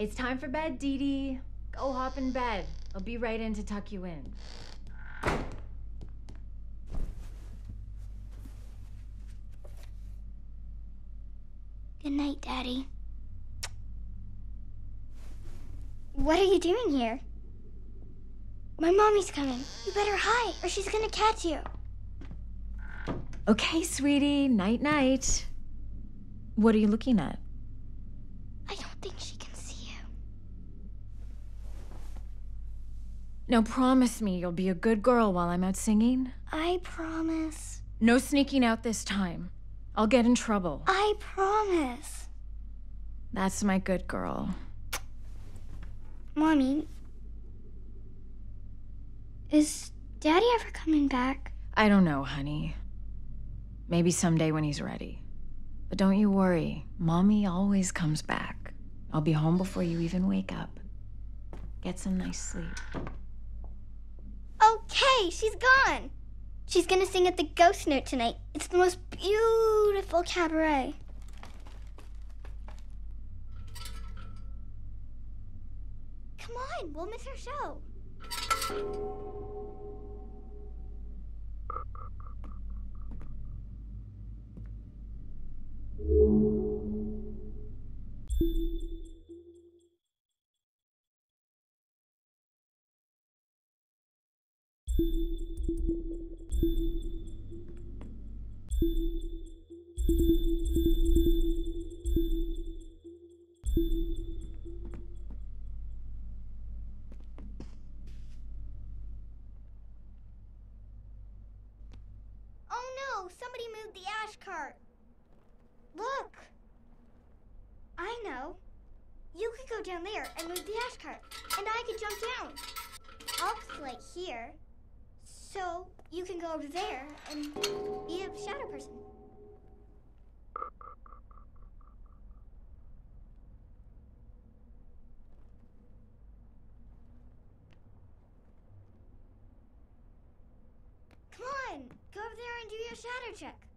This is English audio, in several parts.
It's time for bed, Didi. Go hop in bed. I'll be right in to tuck you in. Good night, Daddy. What are you doing here? My mommy's coming. You better hide, or she's gonna catch you. Okay, sweetie. Night, night. What are you looking at? Now promise me you'll be a good girl while I'm out singing. I promise. No sneaking out this time. I'll get in trouble. I promise. That's my good girl. Mommy, is Daddy ever coming back? I don't know, honey. Maybe someday when he's ready. But don't you worry, Mommy always comes back. I'll be home before you even wake up. Get some nice sleep. Okay, she's gone. She's gonna sing at the Ghost Note tonight. It's the most beautiful cabaret. Come on, we'll miss her show. Here. So you can go over there and be a shadow person. Come on, go over there and do your shadow check.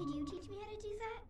Could you teach me how to do that?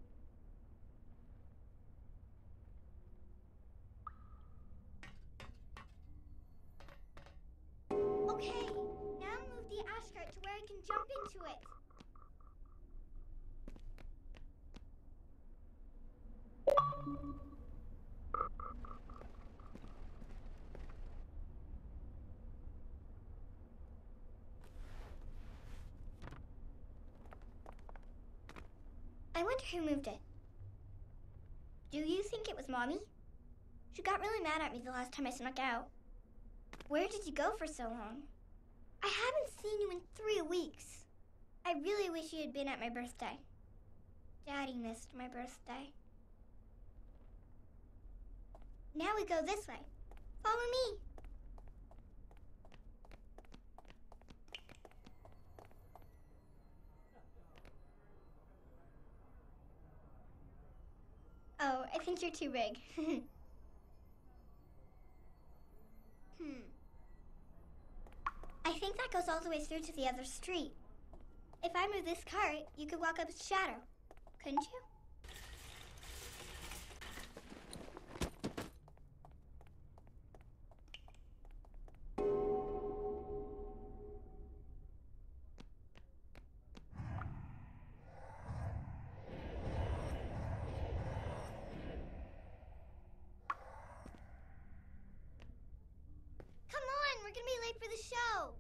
Wonder who moved it. Do you think it was Mommy? She got really mad at me the last time I snuck out. Where did you go for so long? I haven't seen you in three weeks. I really wish you had been at my birthday. Daddy missed my birthday. Now we go this way. Follow me. Oh, I think you're too big. hmm. I think that goes all the way through to the other street. If I move this cart, you could walk up its shadow. Couldn't you? Come on, we're gonna be late for the show.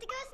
To go,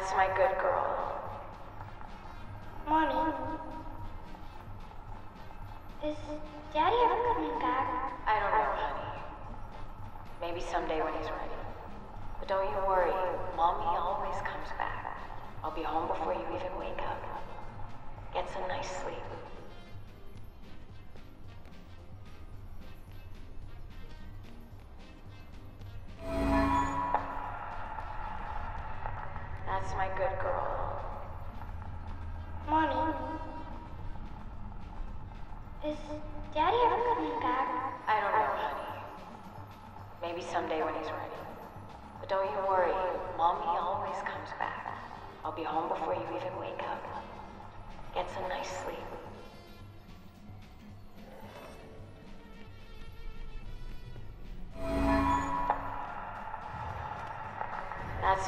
That's my good girl. Mommy. Is Daddy ever coming back? I don't know, honey. Maybe someday when he's ready. But don't you worry, Mommy always comes back. I'll be home before you even wake up. Get some nice sleep.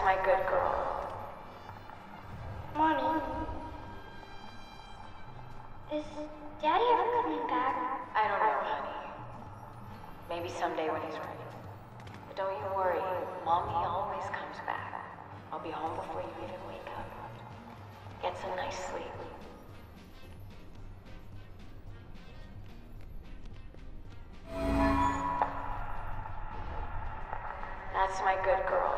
My good girl. Mommy. Is Daddy ever coming back? I don't know, honey. Maybe someday when he's ready. But don't you worry, Mommy always comes back. I'll be home before you even wake up. Get some nice sleep. That's my good girl.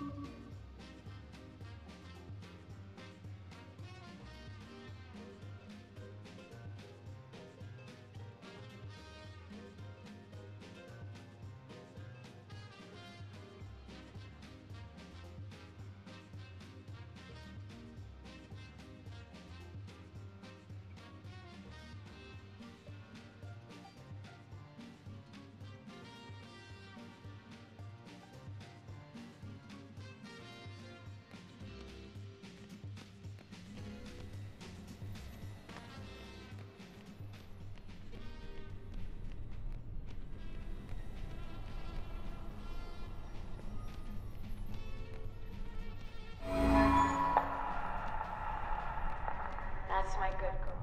That's my good girl.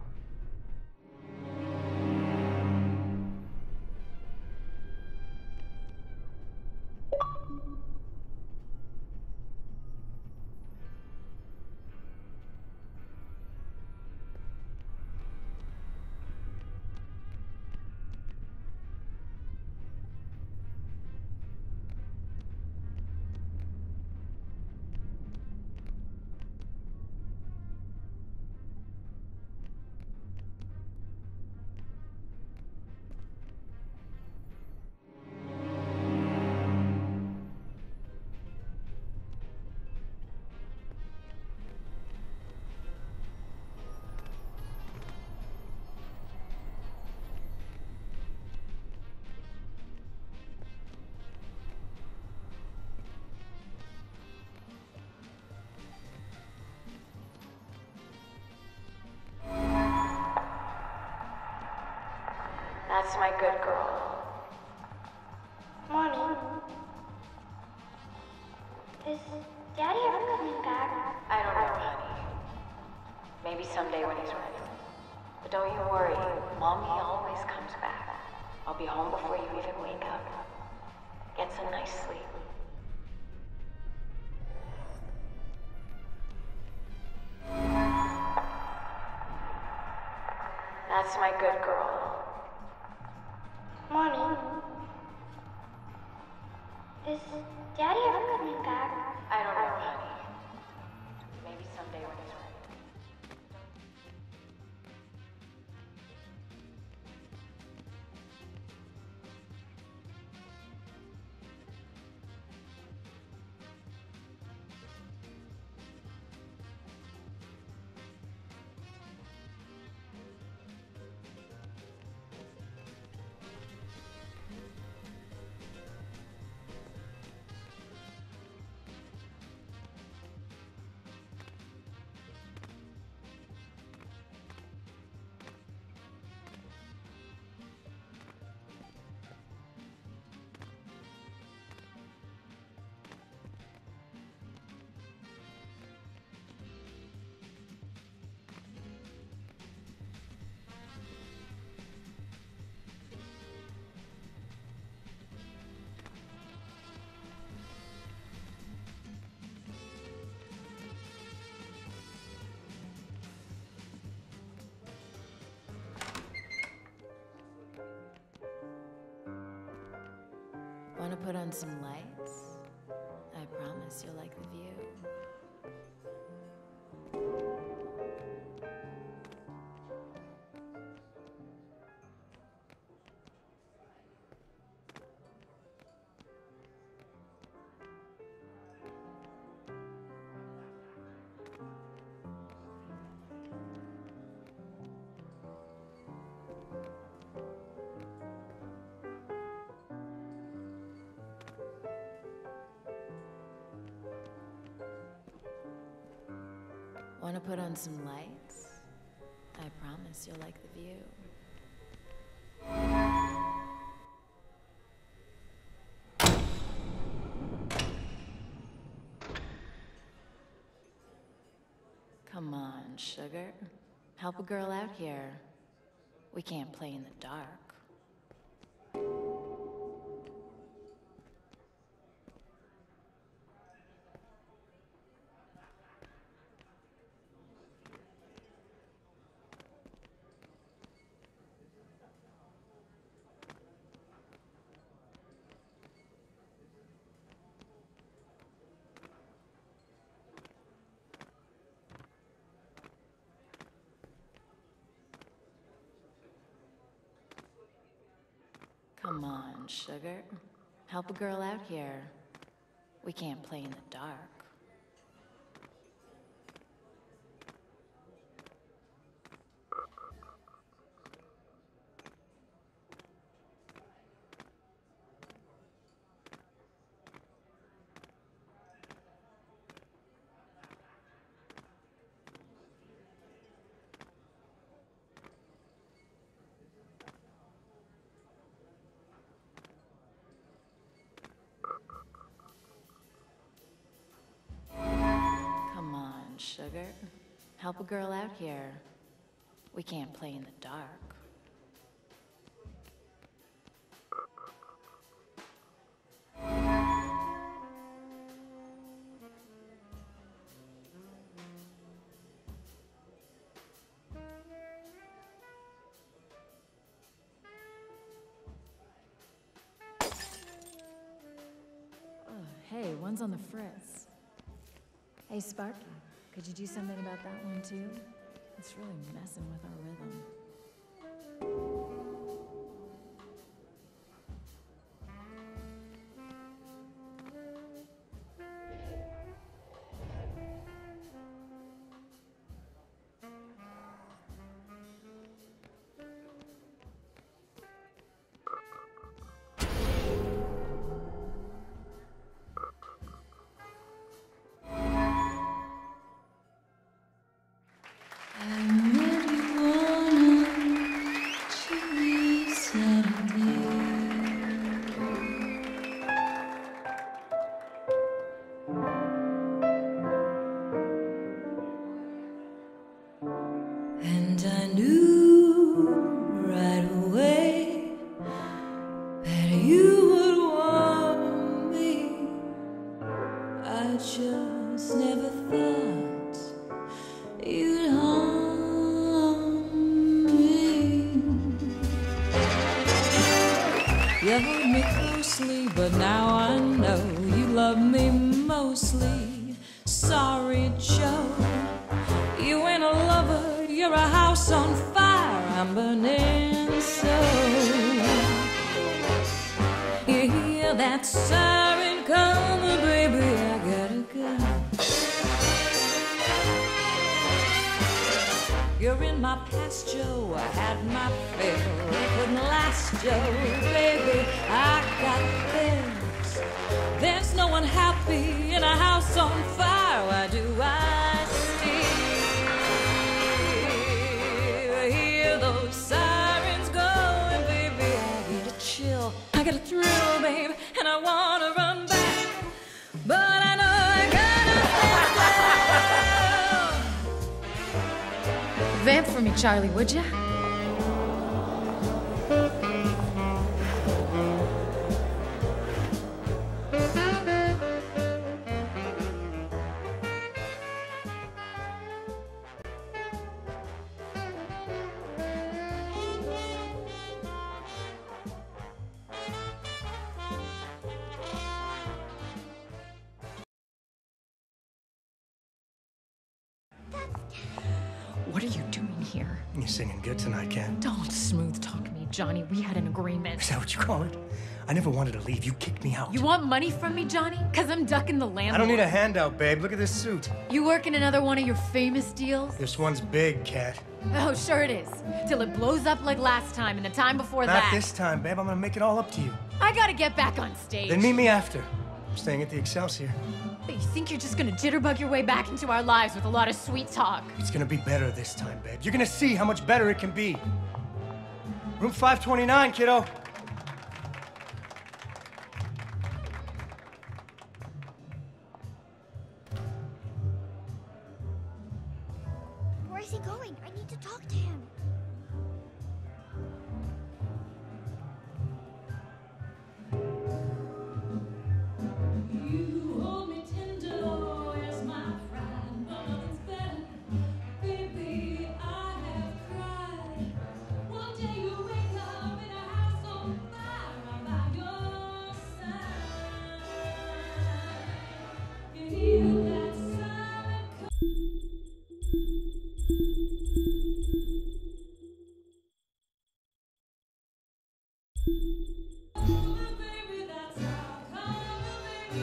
That's my good girl. Mommy. Is Daddy ever coming back? I don't know, honey. Maybe someday when he's ready. But don't you worry, Mommy always comes back. I'll be home before you even wake up. Get some nice sleep. Want to put on some lights? I promise you'll like the Want to put on some lights? I promise you'll like the view. Come on, sugar. Help a girl out here. We can't play in the dark. Sugar. Help a girl out here. We can't play in the dark. Help a girl out here. We can't play in the dark. Oh, hey, one's on the fritz. Hey, Sparky, could you do something about that one too? It's really messing with our rhythm. You're in my past, Joe. I had my fill. It couldn't last, Joe. Baby, I got this. There's no one happy in a house on fire. Why do I still hear those sirens going, baby? I get a chill. I get a thrill, babe, and I wanna run Vamp for me, Charlie, would ya? Good tonight, Ken. Don't smooth talk me, Johnny. We had an agreement. Is that what you call it? I never wanted to leave. You kicked me out. You want money from me, Johnny? Cause I'm ducking the landlord. I don't need a handout, babe. Look at this suit. You work in another one of your famous deals? This one's big, Kat. Oh, sure it is. Till it blows up like last time and the time before Not that. Not this time, babe. I'm gonna make it all up to you. I gotta get back on stage. Then meet me after. I'm staying at the Excelsior. But you think you're just gonna jitterbug your way back into our lives with a lot of sweet talk? It's gonna be better this time, babe. You're gonna see how much better it can be. Room 529, kiddo. He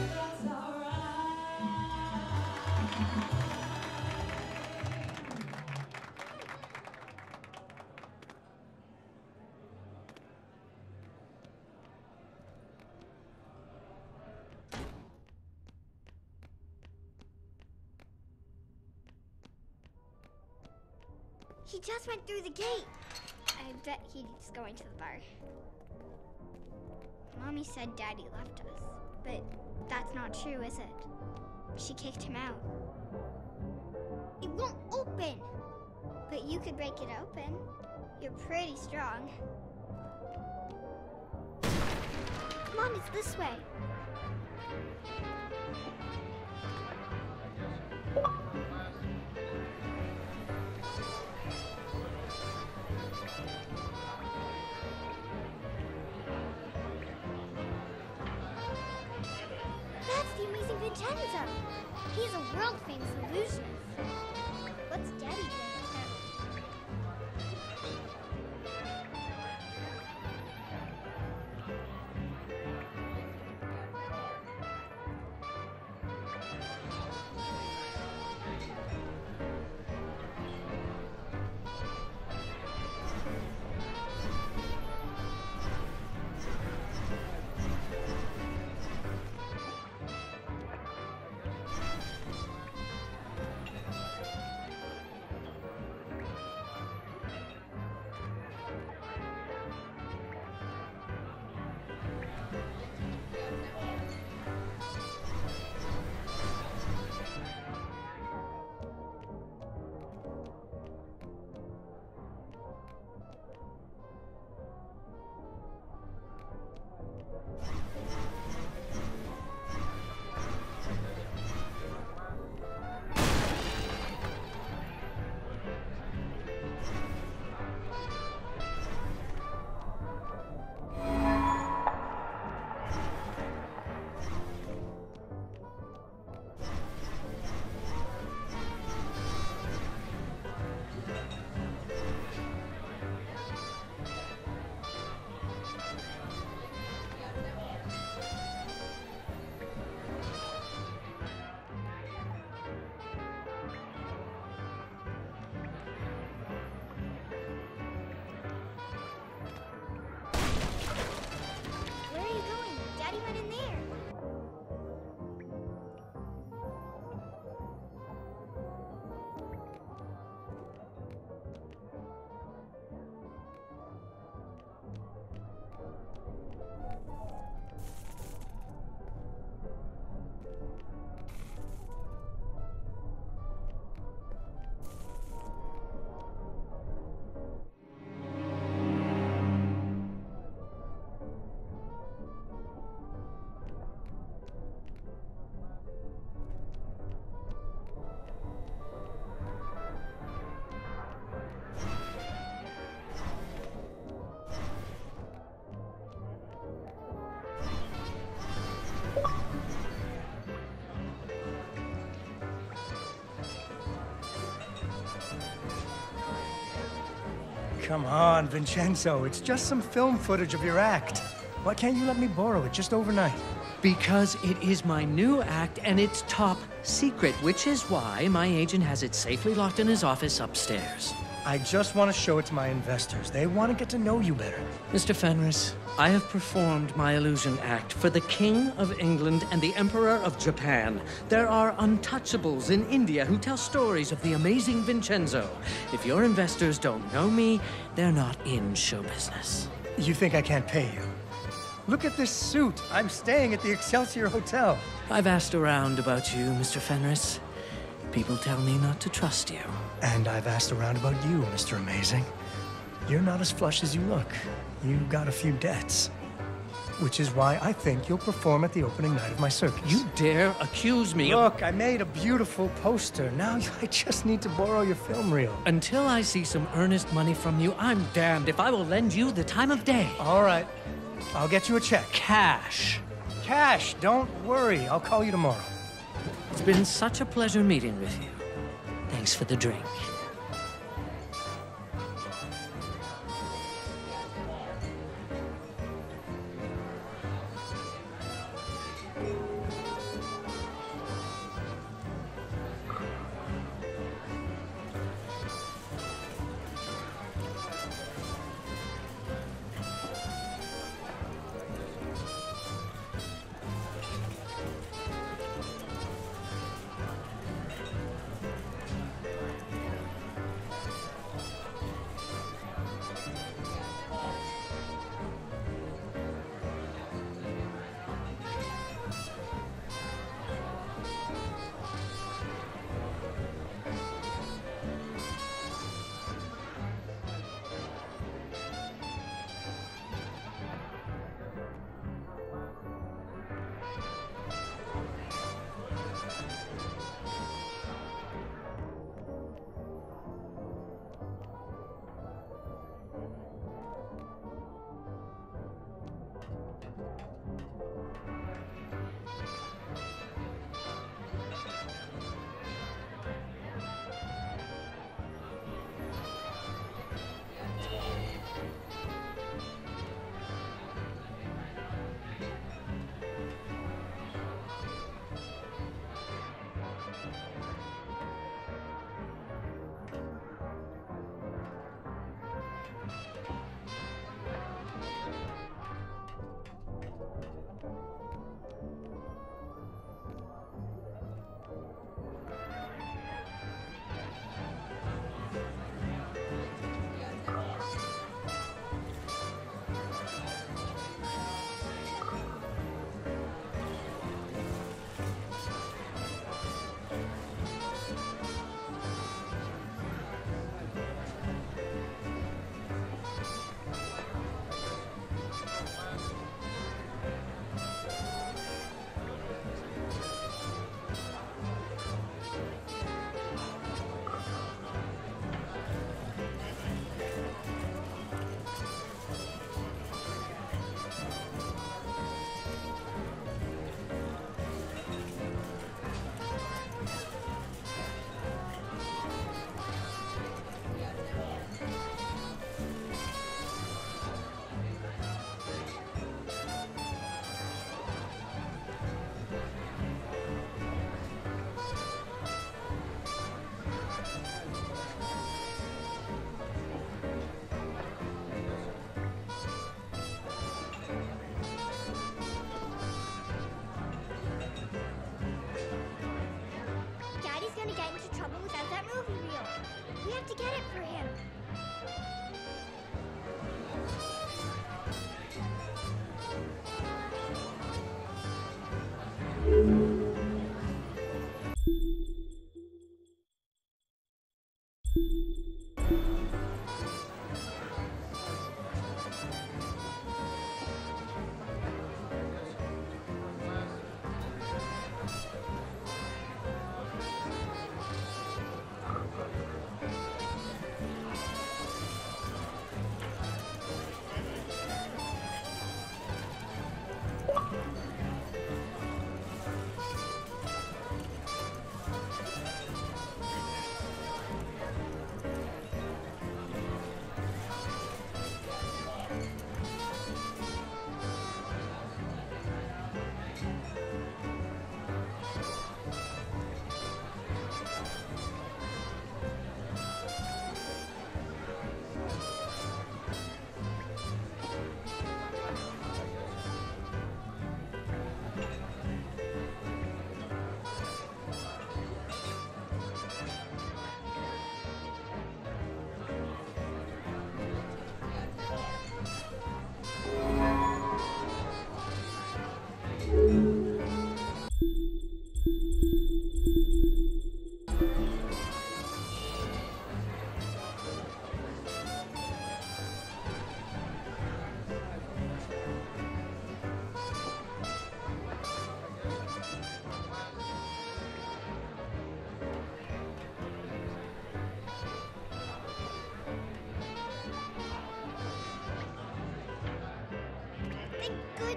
just went through the gate. I bet he's going to the bar. Mommy said Daddy left us, but that's not true, is it? She kicked him out. It won't open! But you could break it open. You're pretty strong. Mom, it's this way. Vincenzo. He's a world famous illusionist. Come on, Vincenzo. It's just some film footage of your act. Why can't you let me borrow it just overnight? Because it is my new act and it's top secret, which is why my agent has it safely locked in his office upstairs. I just want to show it to my investors. They want to get to know you better. Mr. Fenris, I have performed my illusion act for the King of England and the Emperor of Japan. There are untouchables in India who tell stories of the amazing Vincenzo. If your investors don't know me, they're not in show business. You think I can't pay you? Look at this suit. I'm staying at the Excelsior Hotel. I've asked around about you, Mr. Fenris. People tell me not to trust you. And I've asked around about you, Mr. Amazing. You're not as flush as you look. You've got a few debts. Which is why I think you'll perform at the opening night of my circus. You dare accuse me of... Look, I made a beautiful poster. Now I just need to borrow your film reel. Until I see some earnest money from you, I'm damned if I will lend you the time of day. All right. I'll get you a check. Cash. Cash, don't worry. I'll call you tomorrow. It's been such a pleasure meeting with you. Thanks for the drink.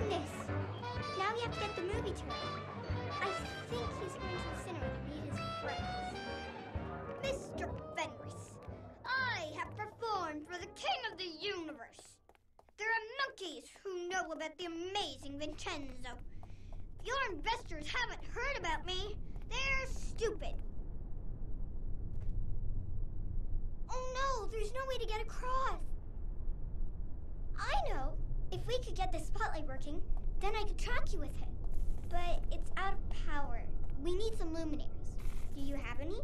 Goodness. Now we have to get the movie to him. I think he's going to the cinema to meet his friends. Mr. Fenris, I have performed for the King of the Universe. There are monkeys who know about the amazing Vincenzo. If your investors haven't heard about me, they're stupid. Oh no, there's no way to get across. I know. If we could get the spotlight working, then I could track you with it. But it's out of power. We need some luminaries. Do you have any?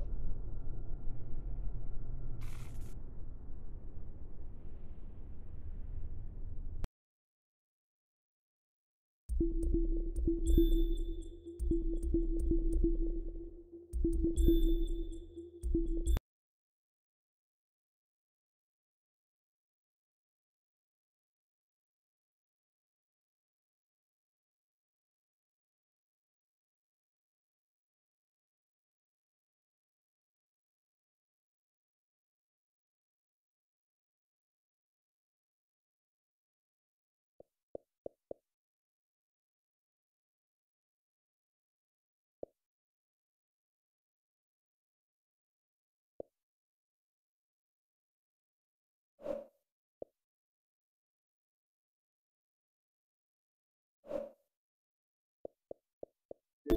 You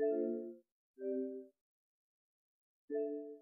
Thank you.